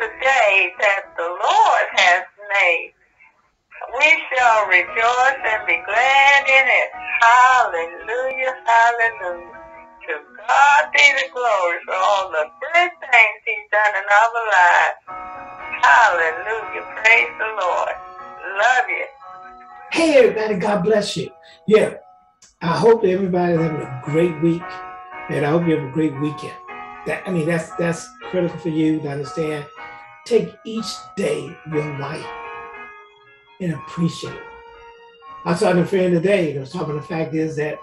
the day that the Lord has made. We shall rejoice and be glad in it. Hallelujah, hallelujah. To God be the glory for all the good things he's done in our lives. Hallelujah, praise the Lord. Love you. Hey, everybody, God bless you. Yeah, I hope everybody's having a great week, and I hope you have a great weekend. That I mean, that's that's critical for you to understand. Take each day of your life and appreciate it. I saw a friend today that was talking. The fact is that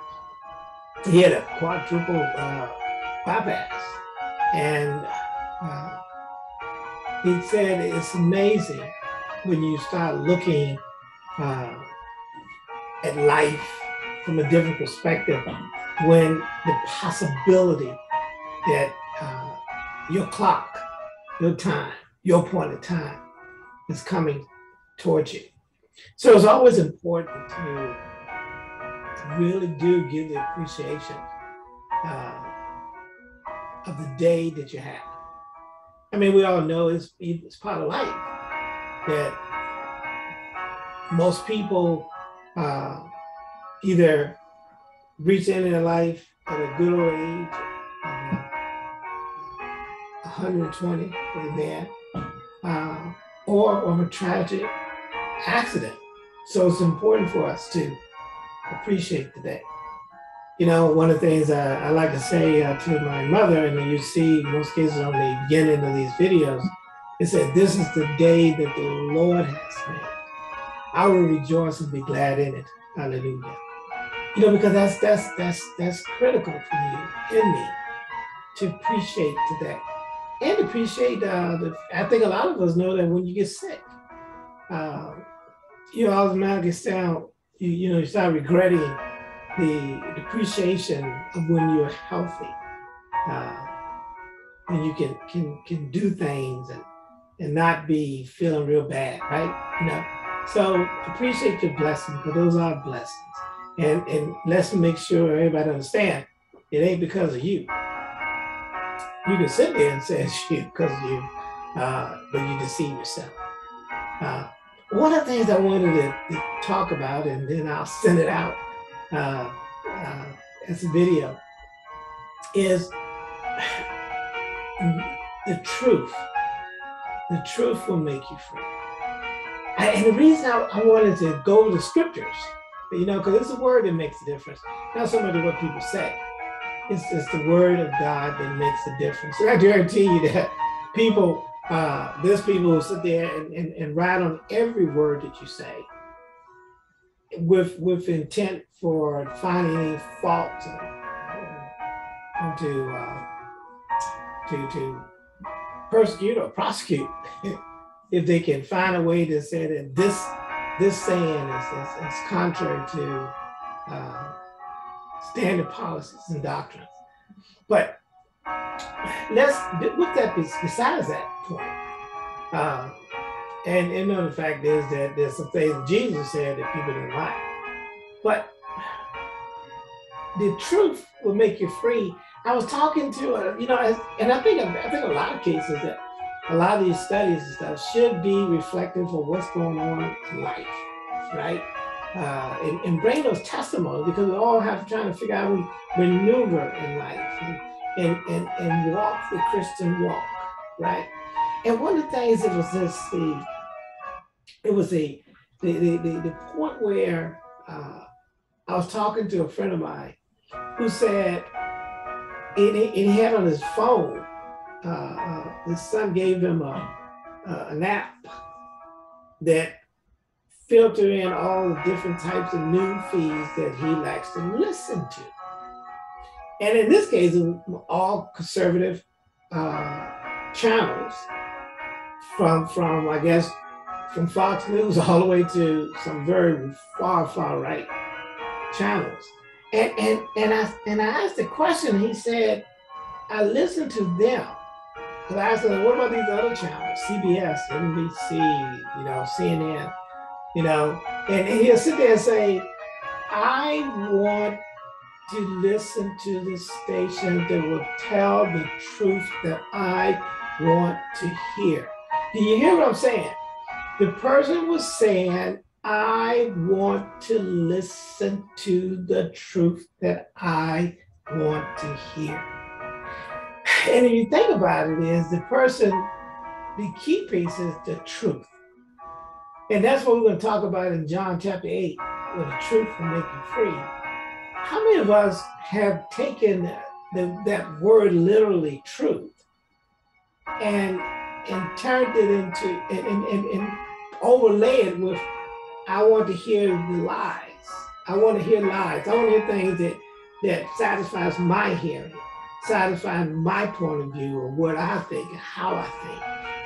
he had a quadruple uh, bypass, and uh, he said it's amazing when you start looking uh, at life from a different perspective when the possibility that uh, your clock, your time, your point of time is coming towards you. So it's always important to really do give the appreciation uh, of the day that you have. I mean, we all know it's, it's part of life that most people uh, either reach the end of their life at a good old age, uh, 120 there, uh, or of a tragic accident. So it's important for us to appreciate the day. You know, one of the things I, I like to say uh, to my mother, and you see most cases on the beginning of these videos, is that this is the day that the Lord has made. I will rejoice and be glad in it. Hallelujah. You know, because that's that's that's that's critical for you in me to appreciate today and appreciate uh, the. I think a lot of us know that when you get sick, uh, you automatically start you you know you start regretting the depreciation of when you're healthy, uh, and you can can can do things and and not be feeling real bad, right? You know, so appreciate your blessings because those are blessings, and and let's make sure everybody understand it ain't because of you. You can sit there and say it's you because you, uh, but you deceive yourself. Uh, one of the things I wanted to, to, talk about, and then I'll send it out uh, uh as a video, is the truth. The truth will make you free. And the reason I, I wanted to go to the scriptures, you know, because it's a word that makes a difference, not so much what people say. It's the word of God that makes a difference. And I guarantee you that people, uh, there's people who sit there and, and, and write on every word that you say with with intent for finding any faults or, or to uh, to to persecute or prosecute if they can find a way to say that this this saying is, is, is contrary to uh, standard policies and doctrines. But let's with that besides that point. Uh, and, another fact is that there's some things Jesus said that people didn't like. But the truth will make you free. I was talking to, a, you know, and I think I think a lot of cases that a lot of these studies and stuff should be reflective of what's going on in life, right? Uh, and, and, bring those testimonies because we all have to try to figure out how we maneuver in life and, and, and, and walk the Christian walk, right? And one of the things it was this the it was a the the, the, the point where uh, I was talking to a friend of mine who said and he, and he had on his phone uh, uh, his son gave him a, an app that filter in all the different types of new feeds that he likes to listen to. And in this case, all conservative uh, channels from, from, I guess, from Fox News all the way to some very far, far right channels. And, and, and, I, and I asked the question, he said, I listened to them because I asked him, what about these other channels? CBS, NBC, you know, CNN, you know, and he'll sit there and say, I want to listen to the station that will tell the truth that I want to hear. Do you hear what I'm saying? The person was saying, I want to listen to the truth that I want to hear. And if you think about it, is the person, the key piece is the truth. And that's what we're going to talk about in John chapter 8, where the truth will make you free. How many of us have taken the, that word literally truth and and turned it into and, and, and, overlay it with I want to hear the lies. I want to hear lies. I want to hear things that that satisfies my hearing, satisfies my point of view of what I think and how I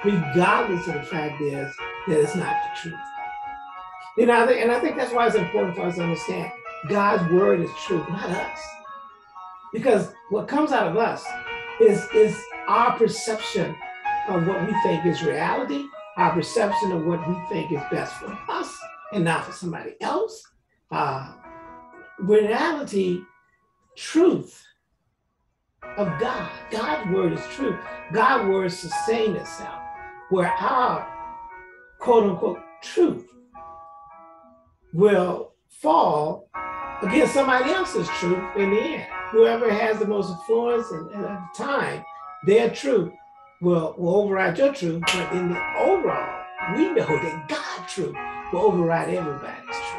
think, regardless of the fact is that it's not the truth. You know, and I think that's why it's important for us to understand God's word is truth, not us. Because what comes out of us is, is our perception of what we think is reality, our perception of what we think is best for us and not for somebody else. Uh, reality, truth of God. God's word is truth. God's word sustains itself. Where our quote unquote truth will fall against somebody else's truth in the end. Whoever has the most influence and, at the time, their truth will, will override your truth. But in the overall, we know that God's truth will override everybody's truth.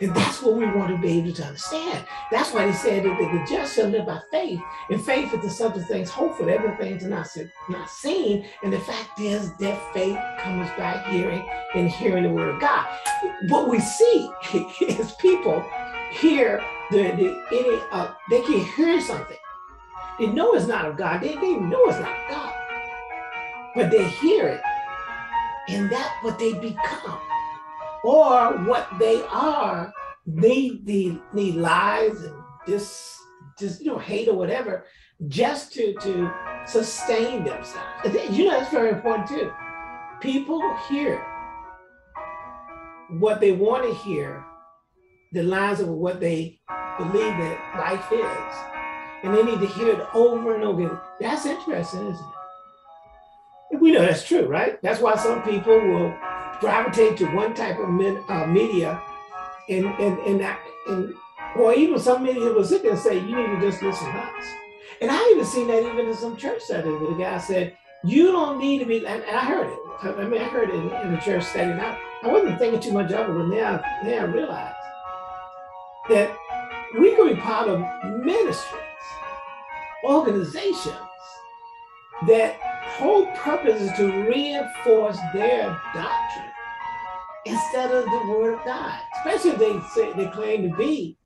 And that's what we want to be able to understand. That's why he said that the just shall live by faith. And faith is the substance things hoped for, everything's not, not seen. And the fact is that faith comes by hearing and hearing the word of God. What we see is people hear the, the any uh, they can hear something. They know it's not of God. They, they know it's not God. But they hear it. And that's what they become or what they are need the need lies and just just you know hate or whatever just to to sustain themselves. You know that's very important too. People hear what they want to hear, the lines of what they believe that life is, and they need to hear it over and over again. That's interesting, isn't it? We know that's true, right? That's why some people will gravitate to one type of men, uh, media and, and, and, and, or even some media will sit there and say, you need to just listen to us. And I even seen that even in some church settings where the guy said, you don't need to be, and, and I heard it. I mean, I heard it in, in the church setting. I, I wasn't thinking too much of it, but now, now I realized that we could be part of ministries, organizations that whole purpose is to reinforce their doctrine instead of the word of God. Especially if they say they claim to be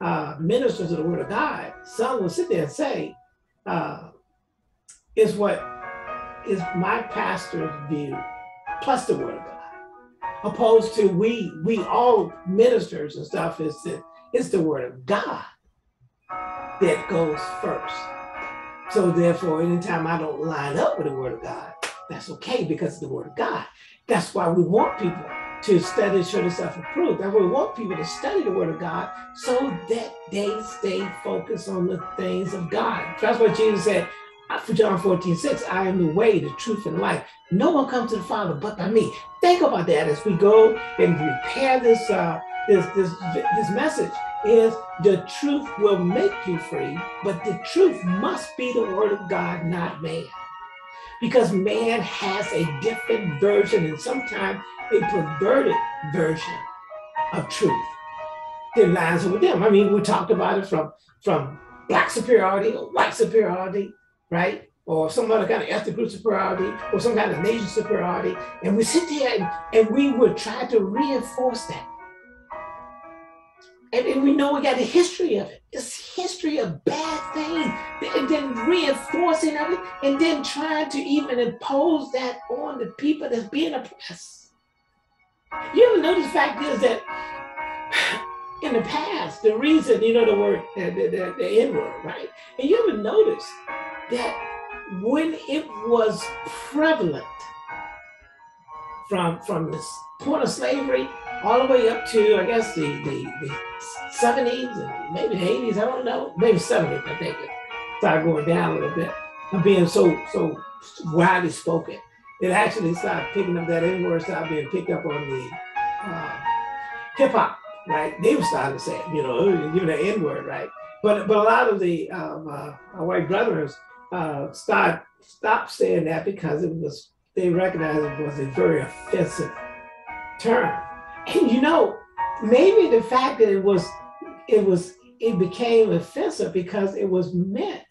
uh, ministers of the word of God. Some will sit there and say, uh, is what is my pastor's view plus the word of God. Opposed to we, we all ministers and stuff is that it's the word of God that goes first. So therefore, anytime I don't line up with the word of God, that's okay because the word of God. That's why we want people to study, show themselves approved. And we want people to study the word of God so that they stay focused on the things of God. That's what Jesus said uh, for John 14, 6. I am the way, the truth, and life. No one comes to the Father but by me. Think about that as we go and prepare this uh, this this this message is the truth will make you free, but the truth must be the word of God, not man. Because man has a different version and sometimes a perverted version of truth that lies with them. I mean, we talked about it from, from black superiority or white superiority, right? Or some other kind of ethnic group superiority or some kind of nation superiority. And we sit there and, and we would try to reinforce that and, we know we got a history of it. It's history of bad things, and then reinforcing of it, and then trying to even impose that on the people that's being oppressed. You ever notice the fact is that in the past, the reason, you know, the word, the, the, the N word, right? And you ever notice that when it was prevalent from, from the point of slavery all the way up to, I guess, the, the, the 70s and maybe the 80s, I don't know, maybe 70s, I think it started going down a little bit and being so, so widely spoken. it actually started picking up that N word, started being picked up on the uh, hip hop, right? They were starting to say it, you know, giving that N word, right? But but a lot of the um, uh, white brothers uh, start stopped saying that because it was they recognized it was a very offensive term. And you know, maybe the fact that it was it was it became offensive because it was meant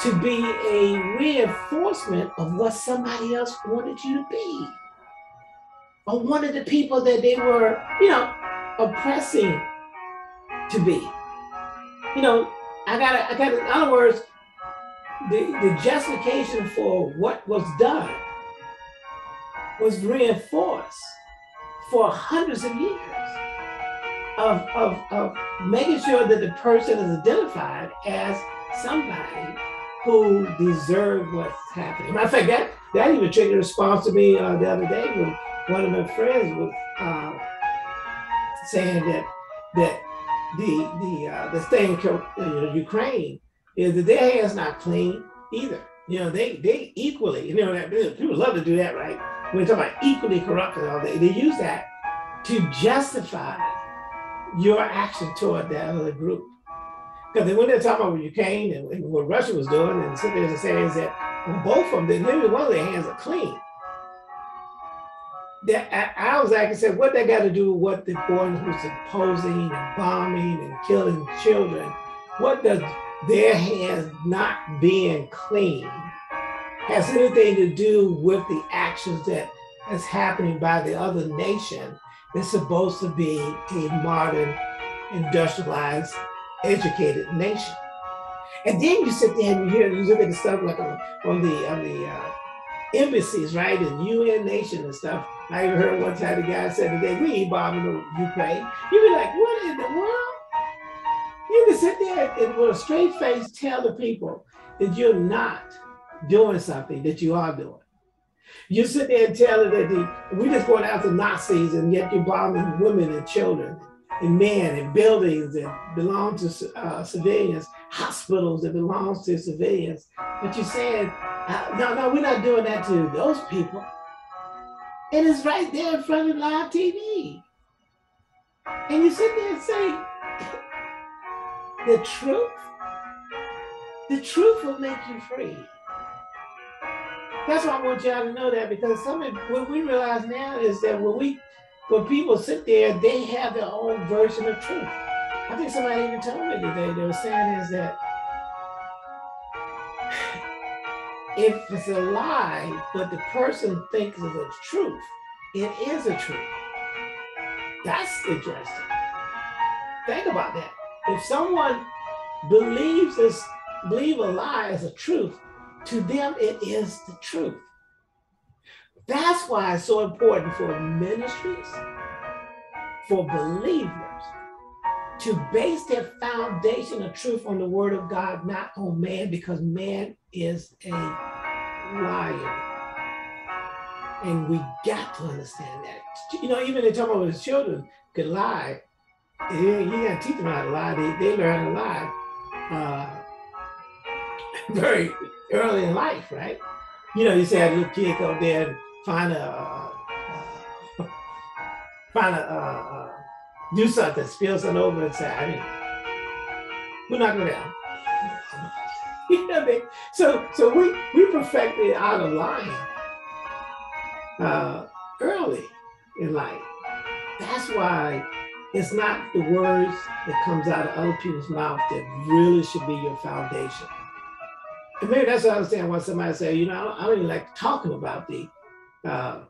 to be a reinforcement of what somebody else wanted you to be. Or wanted the people that they were, you know, oppressing to be. You know, I gotta, I gotta, in other words, the, the justification for what was done was reinforced for hundreds of years of, of, of making sure that the person is identified as somebody who deserve what's happening. Matter of fact, that, that even triggered a response to me uh, the other day when one of my friends was uh, saying that that the the uh, the thing in Ukraine is that their hands not clean either. You know, they they equally, you know, that people love to do that, right? When we talk about equally corrupt and all that, they use that to justify your action toward that other group. Because when they're talking about Ukraine and, and what Russia was doing, and some so there's saying is that both of them, neither one of their hands are clean. That I, I was actually said, what that got to do with what the boys who's opposing and bombing and killing children? What does their hands not being clean has anything to do with the actions that is happening by the other nation that's supposed to be a modern, industrialized educated nation. And then you sit there and you hear you look at the stuff like on, on the on the uh, embassies, right, and UN nation and stuff. I even heard one time the guy said today, we ain't bombing Ukraine. You'd be like, what in the world? You can sit there and with a straight face tell the people that you're not doing something that you are doing. You sit there and tell that the, we just going after Nazis and yet you're bombing women and children and men and buildings that belong to uh, civilians, hospitals that belong to civilians. But you said, uh, no, no, we're not doing that to those people. And it's right there in front of live TV. And you sit there and say, the truth, the truth will make you free. That's why I want y'all to know that because some of what we realize now is that when we when people sit there, they have their own version of truth. I think somebody even told me today, they were saying is that if it's a lie, but the person thinks it's a truth, it is a truth. That's interesting. Think about that. If someone believes this, believe a lie as a truth, to them it is the truth. That's why it's so important for ministries, for believers, to base their foundation of truth on the word of God, not on man, because man is a liar. And we got to understand that. You know, even in talking about his children could lie. You, you got to teach them how to lie. They, they learn to lie uh, very early in life, right? You know, you say a little kid go there and find a uh, find a uh, do something, spill something over and say, I mean, we're not gonna down. you know what I mean? So so we we perfected out of line uh, early in life. That's why it's not the words that comes out of other people's mouth that really should be your foundation. Maybe that's what I understand why somebody say, you know, I don't, I don't even like talking about the uh,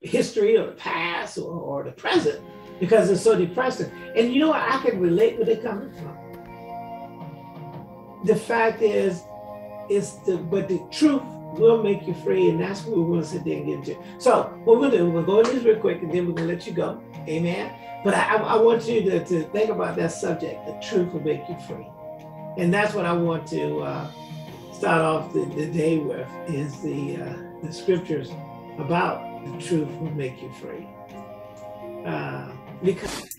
history or the past or, or the present because it's so depressing. And you know what? I can relate where they're coming from. The fact is, it's the but the truth will make you free, and that's what we want to sit there and get into. So what we'll do, we'll go into this real quick, and then we're gonna let you go. Amen. But I, I want you to, to think about that subject. The truth will make you free, and that's what I want to uh, start off the, the day with is the uh, the scriptures about the truth will make you free. Uh, because